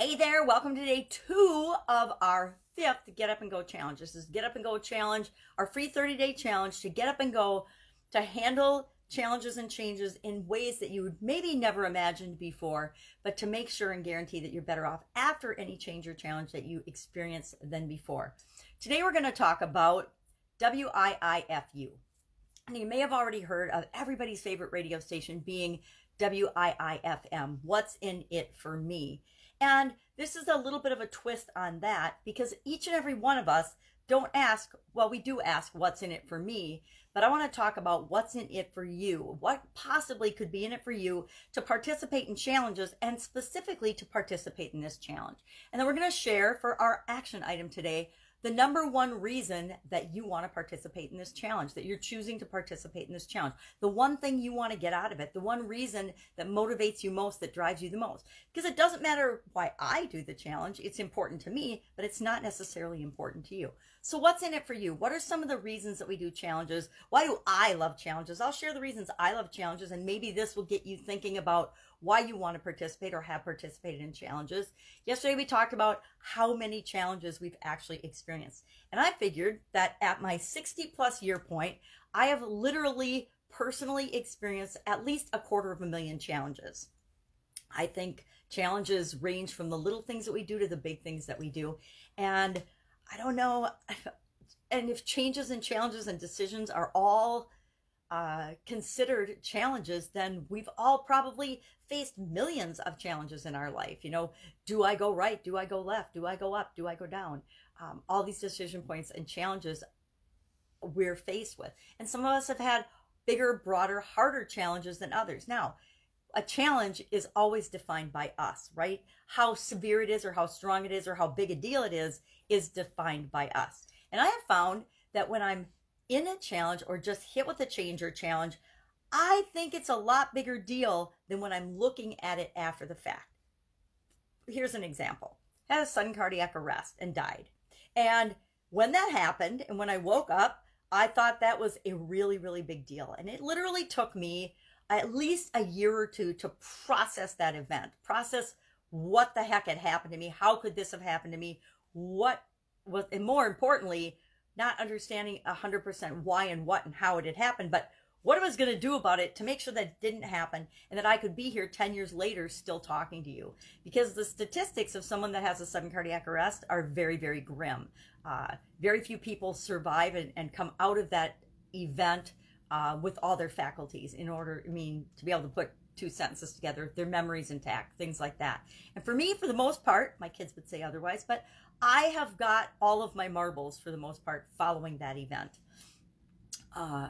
Hey there, welcome to day two of our fifth Get Up and Go challenge. This is Get Up and Go challenge, our free 30 day challenge to get up and go to handle challenges and changes in ways that you would maybe never imagined before, but to make sure and guarantee that you're better off after any change or challenge that you experience than before. Today we're going to talk about WIIFU. And you may have already heard of everybody's favorite radio station being WIIFM. What's in it for me? And this is a little bit of a twist on that because each and every one of us don't ask, well, we do ask what's in it for me, but I want to talk about what's in it for you. What possibly could be in it for you to participate in challenges and specifically to participate in this challenge. And then we're going to share for our action item today the number one reason that you want to participate in this challenge, that you're choosing to participate in this challenge, the one thing you want to get out of it, the one reason that motivates you most, that drives you the most. Because it doesn't matter why I do the challenge, it's important to me, but it's not necessarily important to you. So, what's in it for you? What are some of the reasons that we do challenges? Why do I love challenges? I'll share the reasons I love challenges, and maybe this will get you thinking about why you want to participate or have participated in challenges. Yesterday, we talked about how many challenges we've actually experienced. And I figured that at my 60 plus year point, I have literally personally experienced at least a quarter of a million challenges. I think challenges range from the little things that we do to the big things that we do. And I don't know. And if changes and challenges and decisions are all uh, considered challenges, then we've all probably faced millions of challenges in our life. You know, do I go right? Do I go left? Do I go up? Do I go down? Um, all these decision points and challenges we're faced with. And some of us have had bigger, broader, harder challenges than others. Now, a challenge is always defined by us, right? How severe it is, or how strong it is, or how big a deal it is, is defined by us. And I have found that when I'm in a challenge or just hit with a change or challenge, I think it's a lot bigger deal than when I'm looking at it after the fact. Here's an example. Had a sudden cardiac arrest and died. And when that happened and when I woke up, I thought that was a really, really big deal. And it literally took me at least a year or two to process that event, process what the heck had happened to me. How could this have happened to me? What was, and more importantly, not understanding 100% why and what and how it had happened, but what I was going to do about it to make sure that it didn't happen and that I could be here 10 years later still talking to you. Because the statistics of someone that has a sudden cardiac arrest are very, very grim. Uh, very few people survive and, and, come out of that event uh, with all their faculties in order, I mean, to be able to put two sentences together, their memories intact, things like that. And for me, for the most part, my kids would say otherwise, but I have got all of my marbles for the most part following that event. Uh,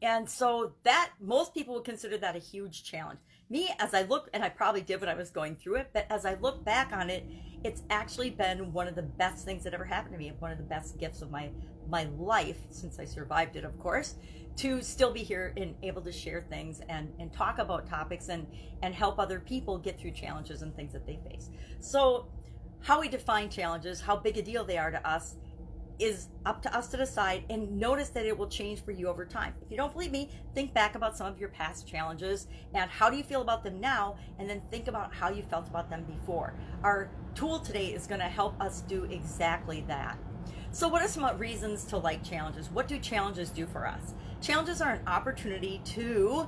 and so that most people would consider that a huge challenge. Me, as I look, and I probably did when I was going through it, but as I look back on it, it's actually been one of the best things that ever happened to me, one of the best gifts of my my life since I survived it, of course, to still be here and able to share things and and talk about topics and and help other people get through challenges and things that they face. So how we define challenges, how big a deal they are to us, is up to us to decide and notice that it will change for you over time. If you don't believe me, think back about some of your past challenges and how do you feel about them now, and then think about how you felt about them before. Our tool today is going to help us do exactly that. So, what are some reasons to like challenges? What do challenges do for us? Challenges are an opportunity to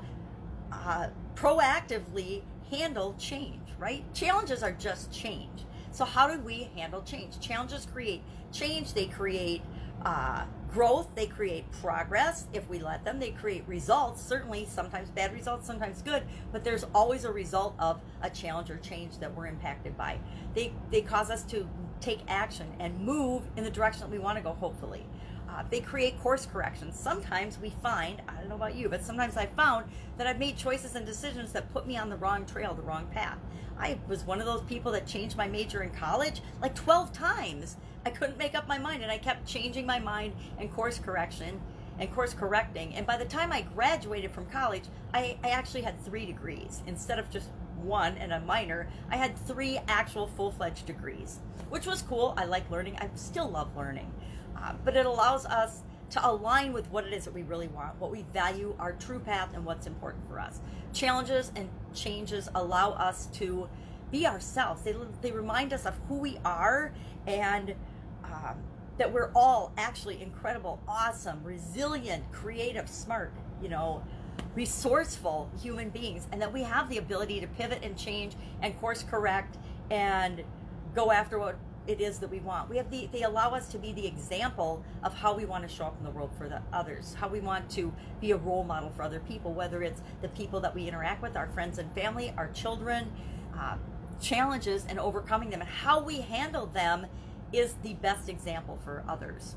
uh, proactively handle change, right? Challenges are just change. So, how do we handle change? Challenges create change, they create uh, growth, they create progress if we let them, they create results. Certainly, sometimes bad results, sometimes good, but there's always a result of a challenge or change that we're impacted by. They, they cause us to take action and move in the direction that we want to go, hopefully. Uh, they create course corrections. Sometimes we find, I don't know about you, but sometimes I found that I've made choices and decisions that put me on the wrong trail, the wrong path. I was one of those people that changed my major in college like 12 times. I couldn't make up my mind and I kept changing my mind and course correction and course correcting. And by the time I graduated from college, I, I actually had three degrees instead of just one and a minor. I had three actual full fledged degrees, which was cool. I like learning. I still love learning. Uh, but it allows us to align with what it is that we really want, what we value, our true path, and what's important for us. Challenges and changes allow us to be ourselves. They, they remind us of who we are and um, that we're all actually incredible, awesome, resilient, creative, smart, you know, resourceful human beings, and that we have the ability to pivot and change and course correct and go after what it is that we want. We have the they allow us to be the example of how we want to show up in the world for the others, how we want to be a role model for other people, whether it's the people that we interact with, our friends and family, our children, uh, challenges and overcoming them, and how we handle them is the best example for others.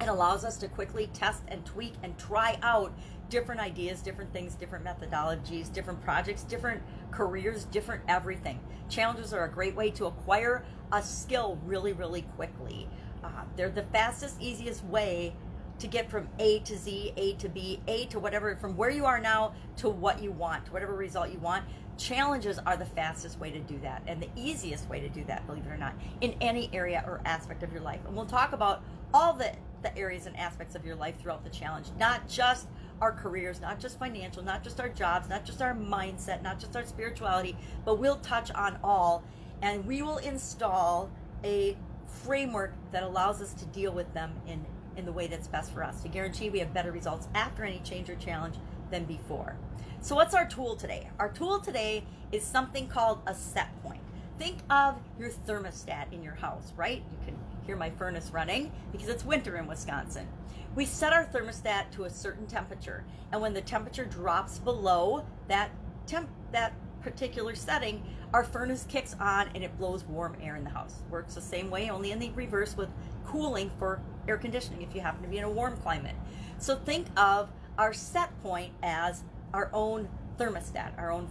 It allows us to quickly test and tweak and try out different ideas, different things, different methodologies, different projects, different careers, different everything. Challenges are a great way to acquire a skill really, really quickly. Uh, they're the fastest, easiest way to get from A to Z, A to B, A to whatever, from where you are now to what you want, to whatever result you want. Challenges are the fastest way to do that and the easiest way to do that, believe it or not, in any area or aspect of your life. And we'll talk about all the, the areas and aspects of your life throughout the challenge, not just our careers, not just financial, not just our jobs, not just our mindset, not just our spirituality, but we'll touch on all and we will install a framework that allows us to deal with them in, in the way that's best for us to guarantee we have better results after any change or challenge than before. So, what's our tool today? Our tool today is something called a set point. Think of your thermostat in your house, right? You can hear my furnace running because it's winter in Wisconsin. We set our thermostat to a certain temperature, and when the temperature drops below that temp that particular setting, our furnace kicks on and it blows warm air in the house. Works the same way, only in the reverse with cooling for air conditioning if you happen to be in a warm climate. So think of our set point as our own thermostat, our own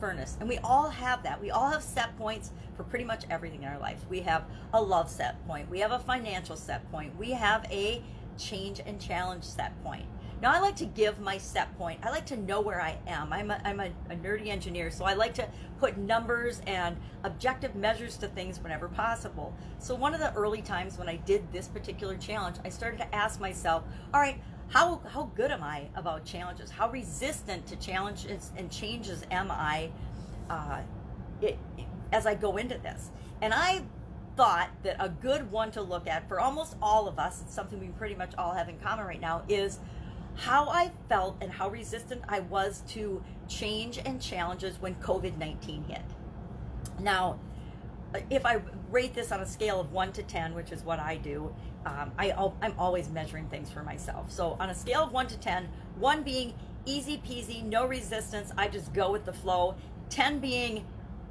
furnace. And we all have that. We all have set points for pretty much everything in our life. We have a love set point, we have a financial set point, we have a change and challenge set point. Now, I like to give my set point. I like to know where I am. I'm a, I'm a, a nerdy engineer, so I like to put numbers and objective measures to things whenever possible. So, one of the early times when I did this particular challenge, I started to ask myself, all right, how, how good am I about challenges? How resistant to challenges and changes am I uh, it, it, as I go into this? And I thought that a good one to look at for almost all of us, it's something we pretty much all have in common right now, is how I felt and how resistant I was to change and challenges when COVID 19 hit. Now, if I rate this on a scale of 1 to 10, which is what I do, um, I, I'm always measuring things for myself. So, on a scale of 1 to 10, 1 being easy peasy, no resistance, I just go with the flow, 10 being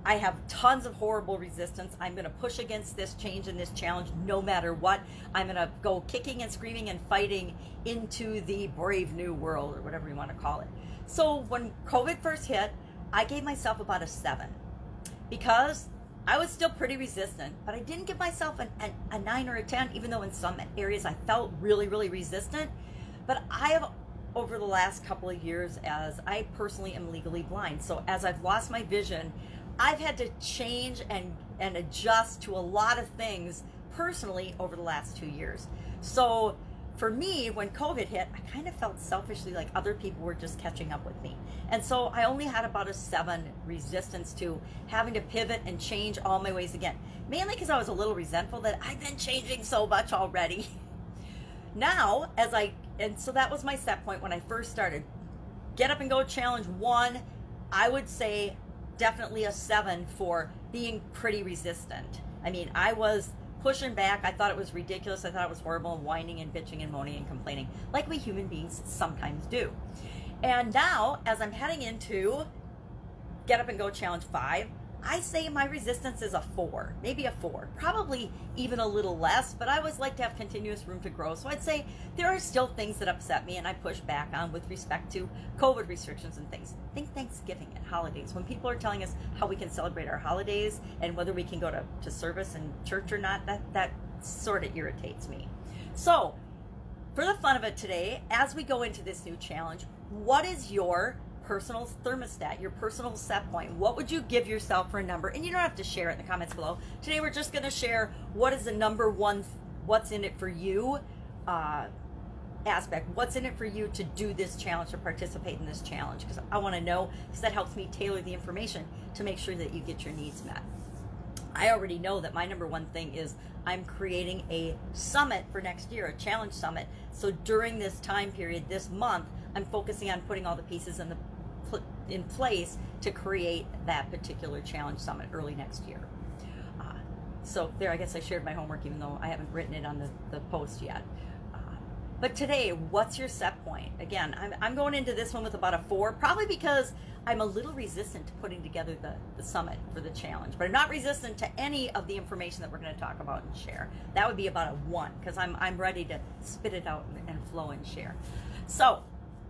I have tons of horrible resistance. I'm going to push against this change and this challenge no matter what. I'm going to go kicking and screaming and fighting into the brave new world or whatever you want to call it. So when COVID first hit, I gave myself about a seven because I was still pretty resistant, but I didn't give myself an, an, a nine or a 10, even though in some areas I felt really, really resistant. But I have over the last couple of years as I personally am legally blind. So as I've lost my vision, I've had to change and, and adjust to a lot of things personally over the last two years. So for me, when COVID hit, I kind of felt selfishly like other people were just catching up with me. And so I only had about a seven resistance to having to pivot and change all my ways again. Mainly because I was a little resentful that I've been changing so much already. now, as I, and so that was my set point when I first started. Get up and go challenge one, I would say definitely a seven for being pretty resistant. I mean, I was pushing back. I thought it was ridiculous. I thought it was horrible and whining and bitching and moaning and complaining, like we human beings sometimes do. And now, as I'm heading into Get Up and Go Challenge 5, I say my resistance is a four, maybe a four, probably even a little less, but I always like to have continuous room to grow. So I'd say there are still things that upset me and I push back on with respect to COVID restrictions and things. Think Thanksgiving and holidays. When people are telling us how we can celebrate our holidays and whether we can go to, to service and church or not, that, that sort of irritates me. So, for the fun of it today, as we go into this new challenge, what is your personal thermostat, your personal set point. What would you give yourself for a number? And you don't have to share it in the comments below. Today we're just going to share what is the number one, what's in it for you, uh, aspect. What's in it for you to do this challenge, to participate in this challenge? Because I want to know, because that helps me tailor the information to make sure that you get your needs met. I already know that my number one thing is I'm creating a summit for next year, a challenge summit. So during this time period, this month, I'm focusing on putting all the pieces in the in place to create that particular challenge summit early next year. Uh, so there, I guess I shared my homework, even though I haven't written it on the, the post yet. Uh, but today, what's your set point? Again, I'm, I'm going into this one with about a four, probably because I'm a little resistant to putting together the, the summit for the challenge, but I'm not resistant to any of the information that we're going to talk about and share. That would be about a one because I'm, I'm ready to spit it out and, and flow and share. So,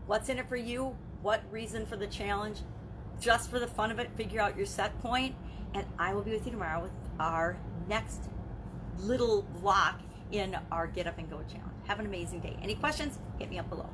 what's in it for you? What reason for the challenge? Just for the fun of it, figure out your set point, and I will be with you tomorrow with our next little block in our Get Up and Go challenge. Have an amazing day. Any questions? Hit me up below.